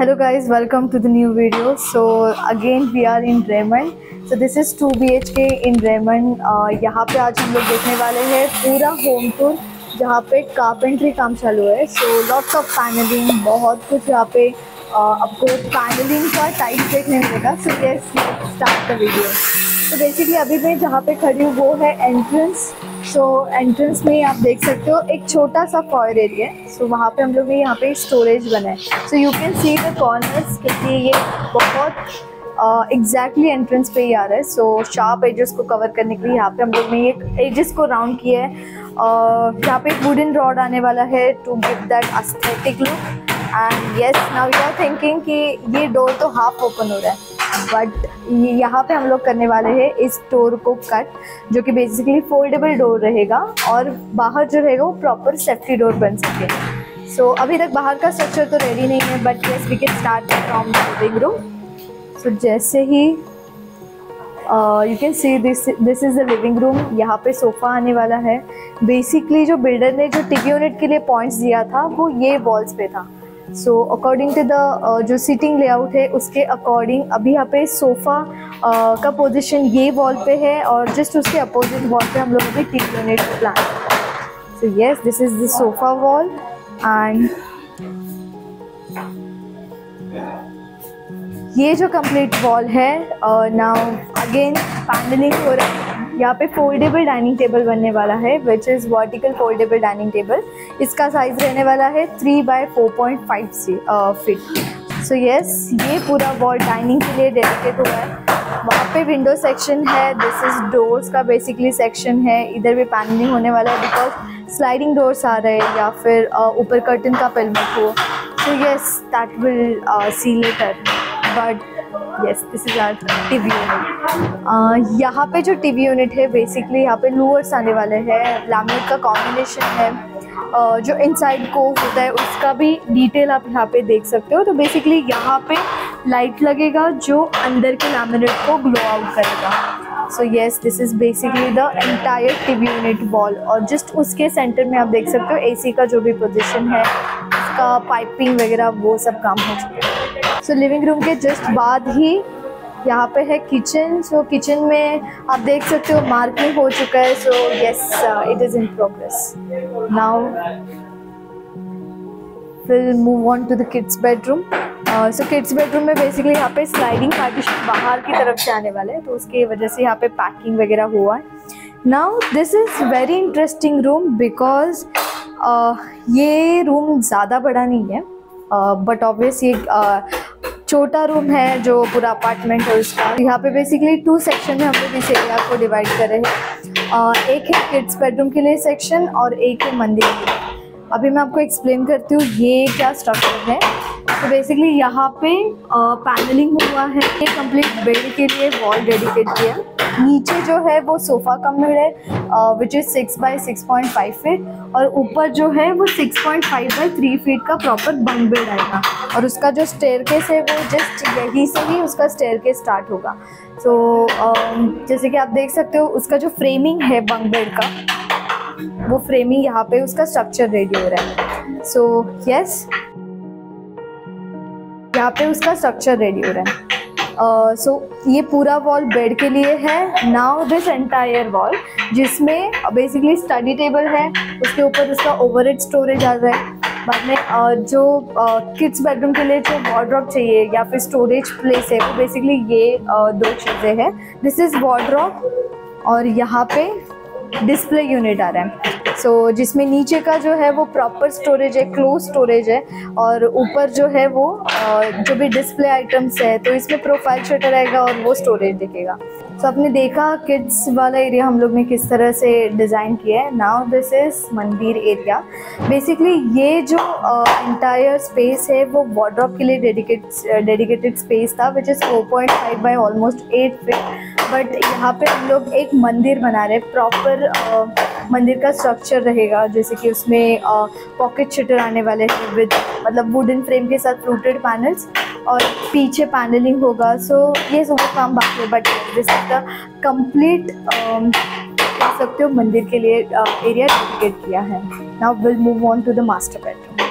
hello guys welcome to the new video. So again we are in Raymond. So this is 2 bhk in Raymond. Uh, यहाँ पे आज हम लोग देखने वाले हैं पूरा होम टूर जहाँ पे कारपेंट्री काम चालू है। सो लॉट्स ऑफ़ पैनलिंग बहुत कुछ यहाँ पे uh, आपको पैनलिंग का टाइप देखने मिलेगा so yes start the video तो बेसिकली अभी मैं जहाँ पे खड़ी हूँ वो है एंट्रेंस सो एंट्रेंस में आप देख सकते हो एक छोटा सा फॉयर एरिया है। सो वहाँ पे हम लोग ने यहाँ पे स्टोरेज बना है so you can see the corners क्योंकि ये बहुत एग्जैक्टली uh, एंट्रेंस पे ही आ रहा है। सो शार्प एजेस को कवर करने के लिए यहाँ पे हम लोग ने ये एजेस को राउंड किया है। uh, यहाँ पे एक वुडन रॉड आने वाला है to give that aesthetic look and yes now you are thinking कि ये डोर तो हाफ़ ओपन हो रहा है। बट यहाँ पे हम लोग करने वाले हैं इस डोर को कट जो कि बेसिकली फोल्डेबल डोर रहेगा और बाहर जो रहेगा वो प्रॉपर सेफ्टी डोर बन सके। सो so, अभी तक बाहर का स्ट्रक्चर तो रेडी नहीं है but yes we can start from the living room so जैसे ही you can see this this is the living room यहाँ पे सोफ़ा आने वाला है। बेसिकली जो बिल्डर ने जो टिक यूनिट के लिए पॉइंट्स दिया था वो ये वॉल्स पे था। सो अकॉर्डिंग टू द जो सीटिंग लेआउट है उसके अकॉर्डिंग अभी यहाँ पे सोफ़ा uh, का पोजीशन ये वॉल पे है और जस्ट उसके अपोजिट वॉल पे हम लोग अभी T unit plan so yes this is the sofa wall and ये जो कंप्लीट वॉल है नाउ अगेन पैनलिंग हो रहा है। यहाँ पे फोल्डेबल डाइनिंग टेबल बनने वाला है which is vertical foldable dining table इसका साइज़ रहने वाला है three by four point five feet so yes ये पूरा वॉल डाइनिंग के लिए डेडिकेट हुआ है। वहाँ पे विंडो सेक्शन है दिस इज़ डोर्स का बेसिकली सेक्शन है। इधर भी पैनलिंग होने वाला है बिकॉज़ स्लाइडिंग डोर्स आ रहे हैं या फिर ऊपर कर्टन का पेलमेट हो। So yes that will see later but yes this is our TV unit यहाँ पे जो टीवी यूनिट है बेसिकली यहाँ पे लूअर्स आने वाले हैं लैमिनेट का कॉम्बिनेशन है। Uh, जो इनसाइड को होता है उसका भी डिटेल आप यहाँ पे देख सकते हो। तो बेसिकली यहाँ पे लाइट लगेगा जो अंदर के लैमिनेट को ग्लो आउट करेगा। So yes this is basically the entire TV unit wall और जस्ट उसके सेंटर में आप देख सकते हो एसी का जो भी पोजीशन है, उसका पाइपिंग वगैरह, वो सब काम हो चुका है। सो लिविंग रूम के जस्ट बाद ही यहाँ पे है किचन सो किचन में आप देख सकते हो मार्किंग हो चुका है. So yes it is in progress now फिर move on to the kids bedroom so kids bedroom में बेसिकली यहाँ पे स्लाइडिंग पार्टीशन बाहर की तरफ़ से आने वाले हैं तो उसकी वजह से यहाँ पे पैकिंग वगैरह हुआ है। Now this is very interesting room because ये रूम ज़्यादा बड़ा नहीं है बट uh, ऑब्वियस ये uh, छोटा रूम है जो पूरा अपार्टमेंट है उसका। यहाँ पे बेसिकली टू सेक्शन में हम लोग इस एरिया को डिवाइड कर रहे हैं। एक है किड्स बेडरूम के लिए सेक्शन और एक है मंदिर के लिए। अभी मैं आपको एक्सप्लेन करती हूँ ये क्या स्ट्रक्चर है। तो बेसिकली यहाँ पे पैनलिंग हुआ है। ये कंप्लीट बेड के लिए वॉल डेडिकेट किया नीचे जो है वो सोफ़ा कम है which is six by six point five feet और ऊपर जो है वो six point five by three feet का प्रॉपर बंक बेड आएगा। और उसका जो स्टेयर केस है वो जस्ट यहीं से ही उसका स्टेयर केस स्टार्ट होगा। सो so, जैसे कि आप देख सकते हो उसका जो फ्रेमिंग है बंक बेड का वो फ्रेमिंग यहाँ पे उसका स्ट्रक्चर रेडी हो रहा है। सो so, यस yes, यहाँ पे उसका स्ट्रक्चर रेडी हो रहा है। सो uh, so, ये पूरा वॉल बेड के लिए है। नाउ दिस एंटायर वॉल जिसमें बेसिकली स्टडी टेबल है उसके ऊपर उसका ओवर स्टोरेज आ रहा है। बाद में uh, जो किड्स uh, बेडरूम के लिए जो वार्ड्रॉप चाहिए या फिर स्टोरेज प्लेस है वो बेसिकली ये uh, दो चीज़ें हैं। दिस इज़ वार्ड्रॉप और यहाँ पे डिस्प्ले यूनिट आ रहा है। सो so, जिसमें नीचे का जो है वो प्रॉपर स्टोरेज है क्लोज स्टोरेज है और ऊपर जो है वो जो भी डिस्प्ले आइटम्स है तो इसमें प्रोफ़ाइल शटर आएगा और वो स्टोरेज दिखेगा। So, आपने देखा किड्स वाला एरिया हम लोग ने किस तरह से डिज़ाइन किया है? Now this is mandir area basically ये जो इंटायर uh, स्पेस है वो वार्ड्रॉप के लिए डेडिकेट डेडिकेटेड स्पेस था which is four point five by almost eight feet but यहाँ पे हम लोग एक मंदिर बना रहे हैं प्रॉपर मंदिर का स्ट्रक्चर रहेगा, जैसे कि उसमें पॉकेट शटर आने वाले हैं विद मतलब वुडन फ्रेम के साथ फ्रूटेड पैनल्स और पीछे पैनलिंग होगा। सो ये सब काम बाकी है but this is the complete कह सकते हो, मंदिर के लिए एरिया डेडिकेट किया है। Now we'll move on to the master bedroom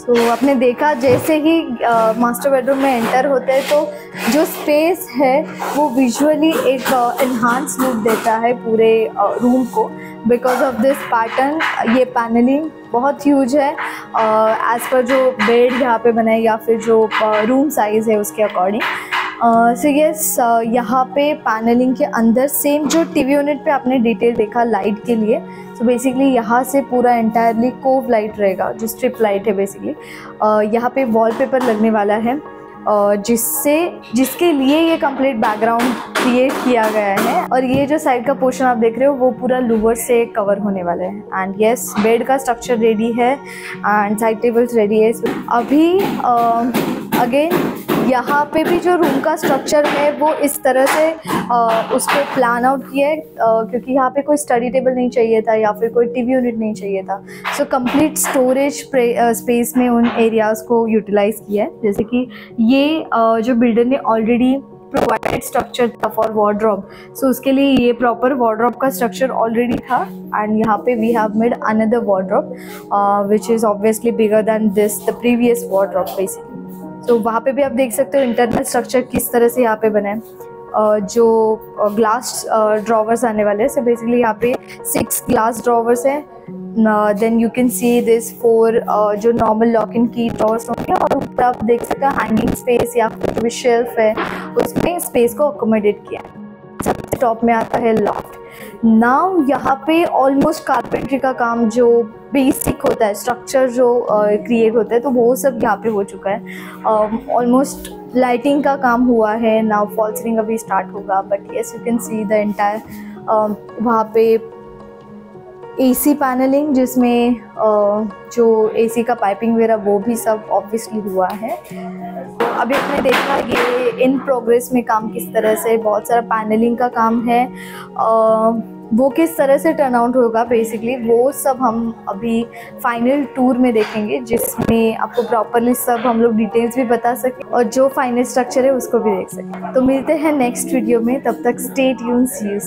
तो आपने देखा, जैसे ही मास्टर बेडरूम में एंटर होते हैं तो जो स्पेस है वो विजुअली एक इन्हांस लुक देता है पूरे रूम को। बिकॉज़ ऑफ़ दिस पैटर्न ये पैनलिंग बहुत ह्यूज है। एज़ पर जो बेड यहाँ पे बनाए या फिर जो रूम साइज़ है उसके अकॉर्डिंग सो यस यहाँ पे पैनलिंग के अंदर सेम जो टीवी यूनिट पे आपने डिटेल देखा लाइट के लिए सो बेसिकली यहाँ से पूरा एंटायरली कोव लाइट रहेगा जो स्ट्रिप लाइट है बेसिकली uh, यहाँ पे वॉलपेपर लगने वाला है। uh, जिससे, जिसके लिए ये कंप्लीट बैकग्राउंड क्रिएट किया गया है और ये जो साइड का पोर्शन आप देख रहे हो, वो पूरा लूवर से कवर होने वाला है। एंड यस बेड का स्ट्रक्चर रेडी है एंड साइड टेबल्स रेडी है। अभी अगेन यहाँ पे भी जो रूम का स्ट्रक्चर है वो इस तरह से आ, उसको प्लान आउट किया है क्योंकि यहाँ पे कोई स्टडी टेबल नहीं चाहिए था या फिर कोई टीवी यूनिट नहीं चाहिए था। सो कंप्लीट स्टोरेज स्पेस में उन एरियाज़ को यूटिलाइज़ किया है। जैसे कि ये आ, जो बिल्डर ने ऑलरेडी प्रोवाइडेड स्ट्रक्चर था फॉर वार्ड्रॉप सो उसके लिए ये प्रॉपर वार्ड्रॉप का स्ट्रक्चर ऑलरेडी था। एंड यहाँ पे we have made another wardrobe which is obviously bigger than this the previous wardrobe basically तो वहाँ पे भी आप देख सकते हो इंटरनल स्ट्रक्चर किस तरह से यहाँ पे बना है। जो ग्लास ड्रॉवर्स आने वाले हैं। सो बेसिकली यहाँ पे सिक्स ग्लास ड्रॉवर्स हैं। Then you can see this four जो normal lock in key drawers होंगे और ऊपर आप देख सकते हो हैंगिंग स्पेस या फिर जो शेल्फ है, उसमें स्पेस को अकोमोडेट किया है। सबसे टॉप में आता है लॉफ्ट नाउ यहाँ पे ऑलमोस्ट कारपेंट्री का काम जो बेसिक होता है स्ट्रक्चर जो क्रिएट होता है तो वो सब यहाँ पे हो चुका है। ऑलमोस्ट um, लाइटिंग का काम हुआ है नाउ फॉल्सरिंग अभी स्टार्ट होगा but yes you can see the entire वहाँ पे एसी पैनलिंग जिसमें जो एसी का पाइपिंग वगैरह, वो भी सब ऑब्वियसली हुआ है। अभी आपने देखा ये इन प्रोग्रेस में काम किस तरह से, बहुत सारा पैनलिंग का काम है। वो किस तरह से टर्न आउट होगा बेसिकली वो सब हम अभी फाइनल टूर में देखेंगे, जिसमें आपको प्रॉपरली सब हम लोग डिटेल्स भी बता सकें और जो फाइनल स्ट्रक्चर है, उसको भी देख सकें। तो मिलते हैं नेक्स्ट वीडियो में, तब तक स्टेट यून सी यू